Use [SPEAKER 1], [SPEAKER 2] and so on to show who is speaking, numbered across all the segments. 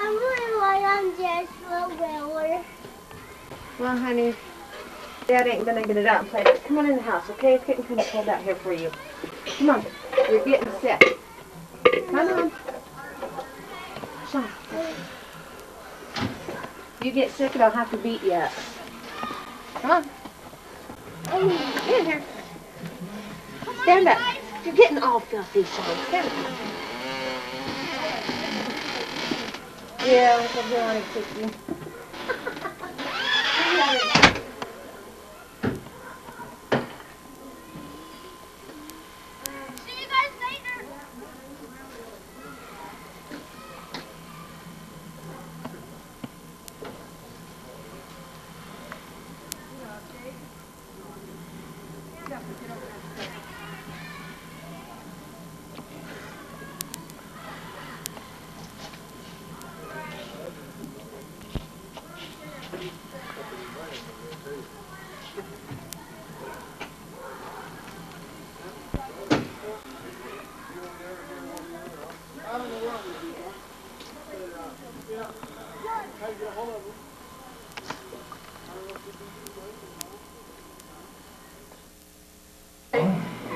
[SPEAKER 1] I'm really like I'm just a whaler.
[SPEAKER 2] Well, honey, Dad ain't gonna get it out and play. it. Come on in the house, okay? It's getting kind of cold out here for you. Come on. You're getting sick. Come on. Sean. You get sick and I'll have to beat you up. Come on. Get in here. Stand up. You're getting all filthy, Sean. Stand up. Yeah, look up here on a cookie.
[SPEAKER 1] See you guys later.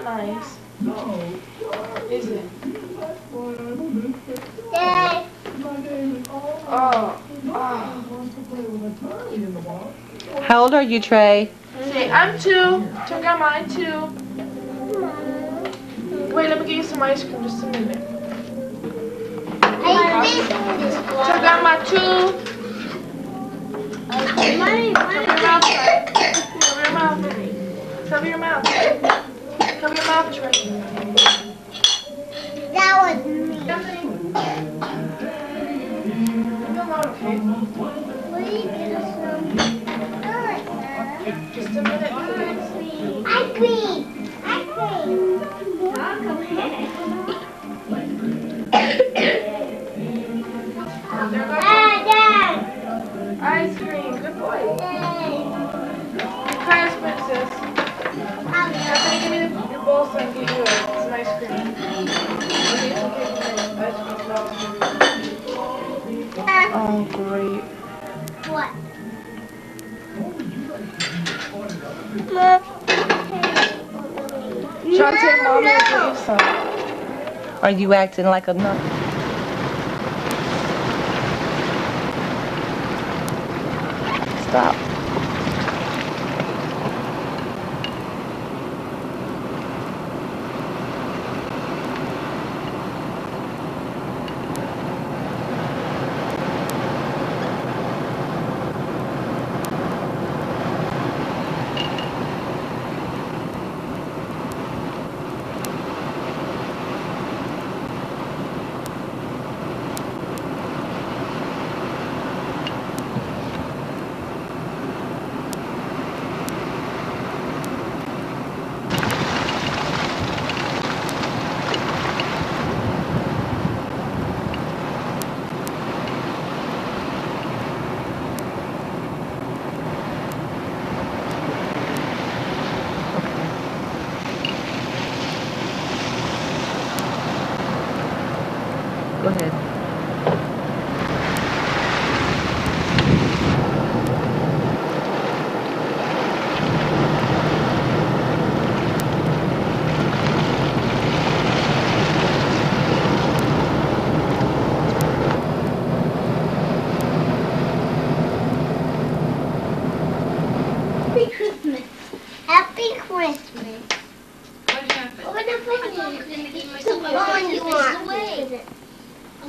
[SPEAKER 2] That's not nice. Is it?
[SPEAKER 1] Yay!
[SPEAKER 2] Oh. oh.
[SPEAKER 3] How old are you, Trey?
[SPEAKER 2] Say, I'm two. Took out mine, two. Wait, let me get you some ice cream just a minute.
[SPEAKER 1] I think this
[SPEAKER 2] Check out my two.
[SPEAKER 1] Money,
[SPEAKER 2] Cover your mouth, Trey. Cover your mouth. Your mouth. Cover your.
[SPEAKER 1] That was me.
[SPEAKER 2] Anthony. Leave me okay?
[SPEAKER 1] Get? I.
[SPEAKER 2] Just a minute,
[SPEAKER 1] cream. Ice cream. I'll come here.
[SPEAKER 3] Oh, great.
[SPEAKER 1] What?
[SPEAKER 2] Shantae, mommy will get you some.
[SPEAKER 3] Are you acting like a nut? Stop.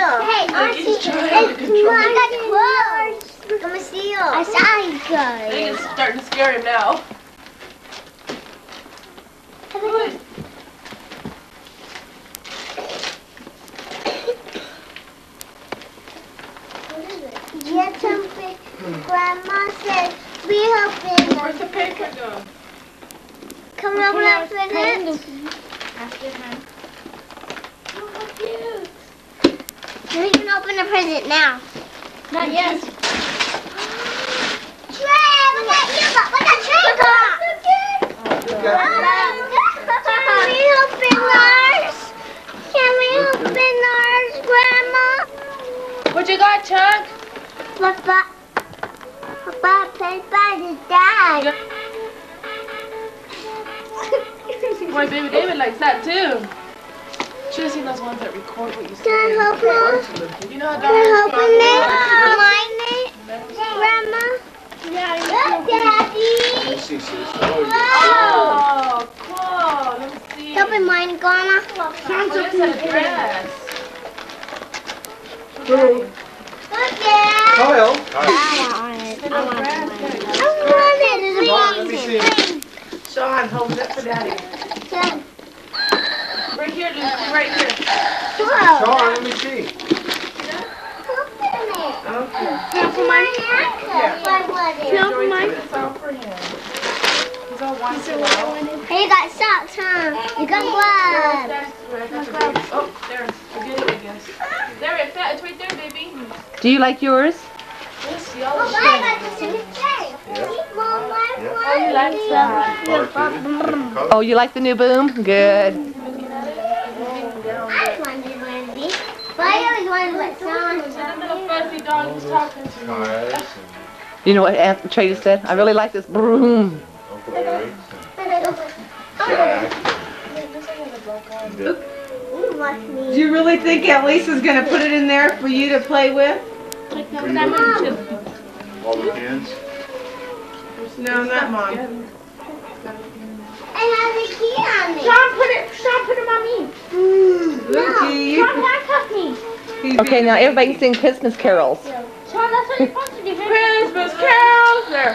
[SPEAKER 1] Let's you. Hey, I
[SPEAKER 2] he's
[SPEAKER 1] see.
[SPEAKER 2] trying
[SPEAKER 1] Hey,
[SPEAKER 2] to control
[SPEAKER 1] I got me see you. I saw you guys.
[SPEAKER 2] it's starting to scare him now. Good.
[SPEAKER 1] Get something. Grandma said we helping
[SPEAKER 2] Where's the paper?
[SPEAKER 1] Come open up for this.
[SPEAKER 2] Oh, how cute.
[SPEAKER 1] Can we can open the present now.
[SPEAKER 2] Not yet.
[SPEAKER 1] Trey, we got you, but we got Trey Can we open ours? Can we open ours, Grandma?
[SPEAKER 2] What you got, Chuck?
[SPEAKER 1] Papa, Papa, play by the dad.
[SPEAKER 2] My baby David likes that too. Should have seen those ones that record what you say.
[SPEAKER 1] Can I help him?
[SPEAKER 2] You know how
[SPEAKER 1] Can I
[SPEAKER 2] dogs
[SPEAKER 1] open it? Mine it? Grandma? Look, Daddy.
[SPEAKER 4] Let's see, sis. Oh,
[SPEAKER 2] Oh, cool. Let me see.
[SPEAKER 1] Help Open mine, Grandma.
[SPEAKER 2] What is that dress?
[SPEAKER 4] Who?
[SPEAKER 1] Look, Dad.
[SPEAKER 4] Kyle.
[SPEAKER 1] I want it. I want it.
[SPEAKER 4] Come on, let me see.
[SPEAKER 2] Sean, hold it for daddy. Right here, Lucy, right here.
[SPEAKER 1] Whoa.
[SPEAKER 4] Sean, let me see.
[SPEAKER 2] Okay.
[SPEAKER 1] Open mine. Yeah. Open mine.
[SPEAKER 2] It's all for him. He's all wanted out.
[SPEAKER 1] Hey, you got socks, huh? You got gloves.
[SPEAKER 2] Oh, there. Forget it, I guess. There, it's that. It's right there, baby.
[SPEAKER 3] Do you like yours?
[SPEAKER 2] Yes, y'all
[SPEAKER 1] Oh,
[SPEAKER 2] should.
[SPEAKER 1] I got this in the I
[SPEAKER 4] Yeah.
[SPEAKER 2] Oh, you like that?
[SPEAKER 4] Color
[SPEAKER 3] Oh, you like the new boom? Good.
[SPEAKER 1] I wanted one of these. But I always wanted what Sean
[SPEAKER 2] That little fuzzy dog was talking to me.
[SPEAKER 3] You know what Aunt Trey said? I really like this broom.
[SPEAKER 4] And Uncle Eric and Jack.
[SPEAKER 1] Ooh, what's
[SPEAKER 2] Mm.
[SPEAKER 1] me?
[SPEAKER 2] Do you really think Aunt Lisa's gonna put it in there for you to play with?
[SPEAKER 4] All the pins.
[SPEAKER 2] No, not mom.
[SPEAKER 1] It has a key on it.
[SPEAKER 2] Sean, put it. Sean, put it on me.
[SPEAKER 3] Lukey,
[SPEAKER 1] Sean, handcuff me.
[SPEAKER 3] Okay, now everybody can sing Christmas carols.
[SPEAKER 1] Sean, that's what you're supposed to do.
[SPEAKER 2] Christmas carols. There.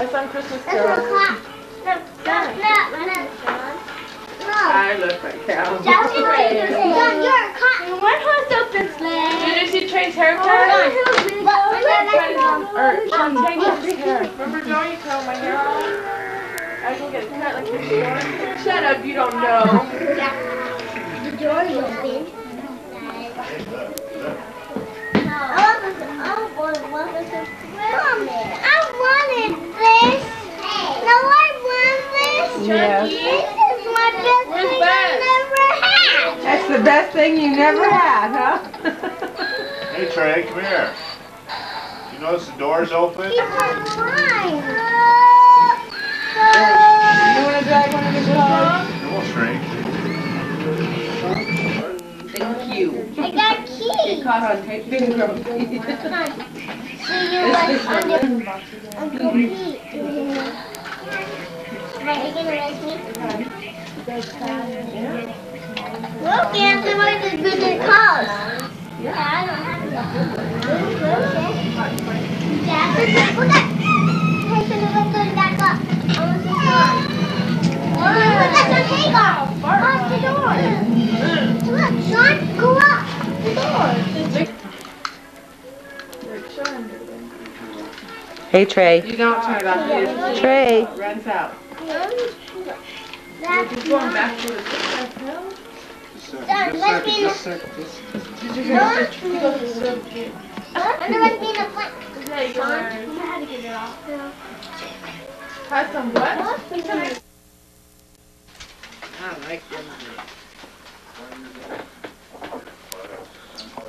[SPEAKER 2] I sung Christmas
[SPEAKER 1] That's
[SPEAKER 2] carols.
[SPEAKER 1] clock. No, no, no, no, Sean. No.
[SPEAKER 2] I look like cow.
[SPEAKER 1] That's you're saying. Sean, you're a cotton. One horse open sleigh.
[SPEAKER 2] Did you see Trey's haircut?
[SPEAKER 1] Oh, but we're gonna
[SPEAKER 2] Or Sean, take hair. Remember Joe, cut my hair off? I can get cut like this. Shut up, you don't know.
[SPEAKER 1] The door is open. I want this- I want- want this to film it. I wanted this. No, I want this.
[SPEAKER 3] Yeah.
[SPEAKER 1] This is my best
[SPEAKER 2] Where's
[SPEAKER 1] thing
[SPEAKER 2] Beth?
[SPEAKER 1] I never had.
[SPEAKER 2] That's the best thing you never had, huh?
[SPEAKER 4] Hey Trey, come here. You notice the door's open?
[SPEAKER 1] These are mine.
[SPEAKER 2] You wanna drag one of the dogs?
[SPEAKER 4] It won't shrink.
[SPEAKER 3] Thank you.
[SPEAKER 1] I got keys.
[SPEAKER 3] Caught on tape.
[SPEAKER 1] Look, Anthony, what is this business called? Yeah, I don't have that. Yeah, this is, look at. Hey, so go that clock. I want to see Sean. Look, that's the door. Look, Sean, go up. The door.
[SPEAKER 3] Hey Trey.
[SPEAKER 2] You don't turn it off. It
[SPEAKER 3] Trey.
[SPEAKER 2] runs out.
[SPEAKER 1] That's
[SPEAKER 2] He's going back to the.
[SPEAKER 1] Done. Let's be in the. Let's be in the. Wonder what's being a flank.
[SPEAKER 2] You.
[SPEAKER 1] I had to get it off.
[SPEAKER 2] Have some what?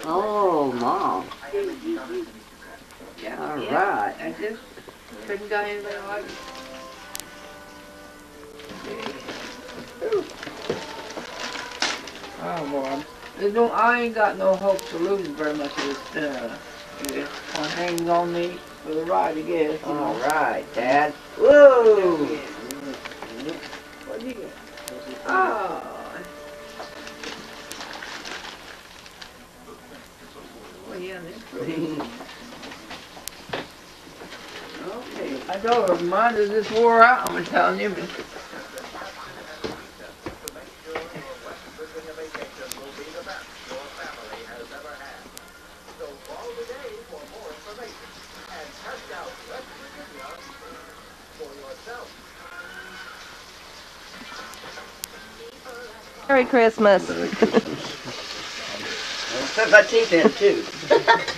[SPEAKER 3] Oh,
[SPEAKER 5] All
[SPEAKER 2] Yeah.
[SPEAKER 5] right.
[SPEAKER 2] I just couldn't got anybody like
[SPEAKER 5] Oh, boy. It don't, I ain't got no hopes of losing very much of this, uh, yeah. One hangs on me for the ride, I guess. you know.
[SPEAKER 6] All right, Dad. Whoa!
[SPEAKER 5] What'd you get? Oh. Well, yeah, that's pretty. Okay, I told her, mine is this wore out, I'm telling you. but-
[SPEAKER 3] Merry Christmas.
[SPEAKER 6] Put my teeth in too.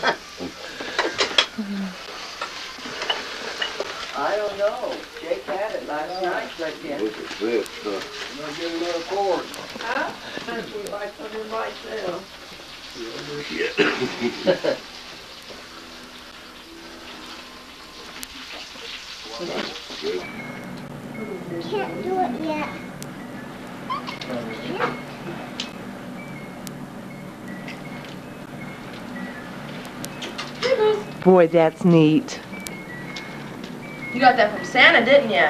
[SPEAKER 6] I don't know. Jake had it last oh. night, but yeah.
[SPEAKER 4] Look at this stuff.
[SPEAKER 5] I'm gonna get another cord. Huh? That's what I told her myself.
[SPEAKER 1] Can't do it yet.
[SPEAKER 3] Boy, that's neat.
[SPEAKER 2] You got that from Santa, didn't you?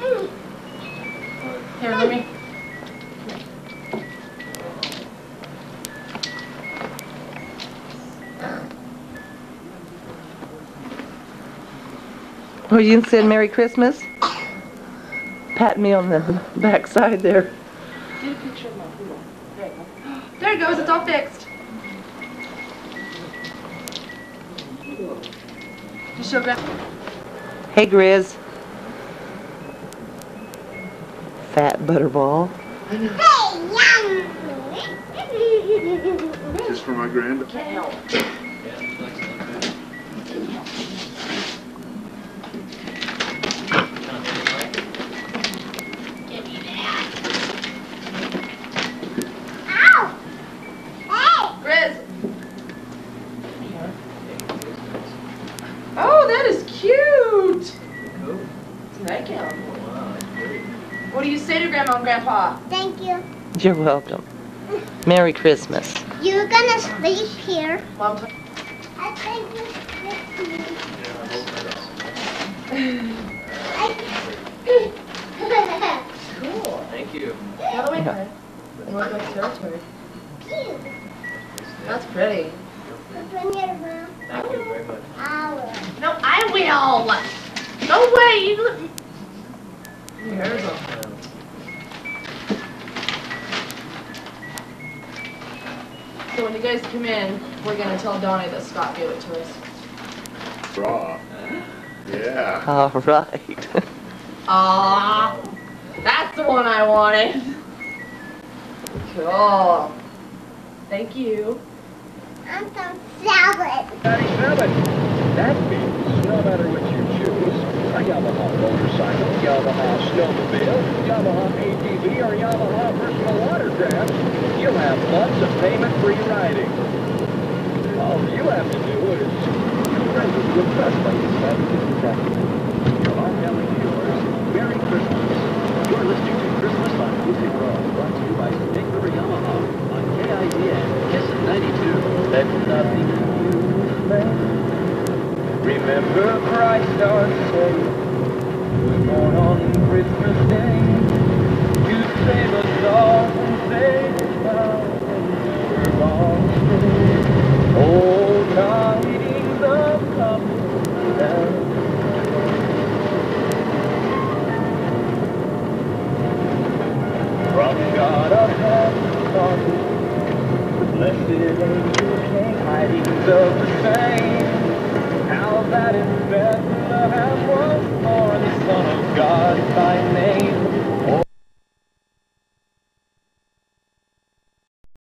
[SPEAKER 1] Mm.
[SPEAKER 2] Here, let me.
[SPEAKER 3] Oh, you said Merry Christmas? Pat me on the backside there.
[SPEAKER 2] Get a picture of my poodle. There you go. There it goes. It's all fixed.
[SPEAKER 3] Hey, Grizz. Fat butterball.
[SPEAKER 1] Hey, yum.
[SPEAKER 4] Just for my granddaughter.
[SPEAKER 3] You're welcome. Merry Christmas.
[SPEAKER 1] You're gonna sleep here.
[SPEAKER 2] Mom, t-
[SPEAKER 1] I think you I-
[SPEAKER 2] cool.
[SPEAKER 7] Thank you.
[SPEAKER 2] By the way,
[SPEAKER 3] Yeah.
[SPEAKER 2] Fred, Northwest Territory.
[SPEAKER 1] Cute.
[SPEAKER 2] That's pretty.
[SPEAKER 1] Open your mouth.
[SPEAKER 7] Thank you very much.
[SPEAKER 1] Owl.
[SPEAKER 2] No, I will. No way. You let me. Your hair's all. So when you guys come in, we're gonna tell Donnie that Scott gave it to us.
[SPEAKER 4] Raw. Yeah.
[SPEAKER 3] All right.
[SPEAKER 2] Ah, that's the one I wanted. Cool. Thank you.
[SPEAKER 1] I'm some salad.
[SPEAKER 8] Patty Seven. That means, no matter what you choose, a Yamaha motorcycle, Yamaha snowmobile, Yamaha ATV, or Yamaha personal watercraft, you'll have months of payment-free riding. All you have to do is present with Best Buy You're all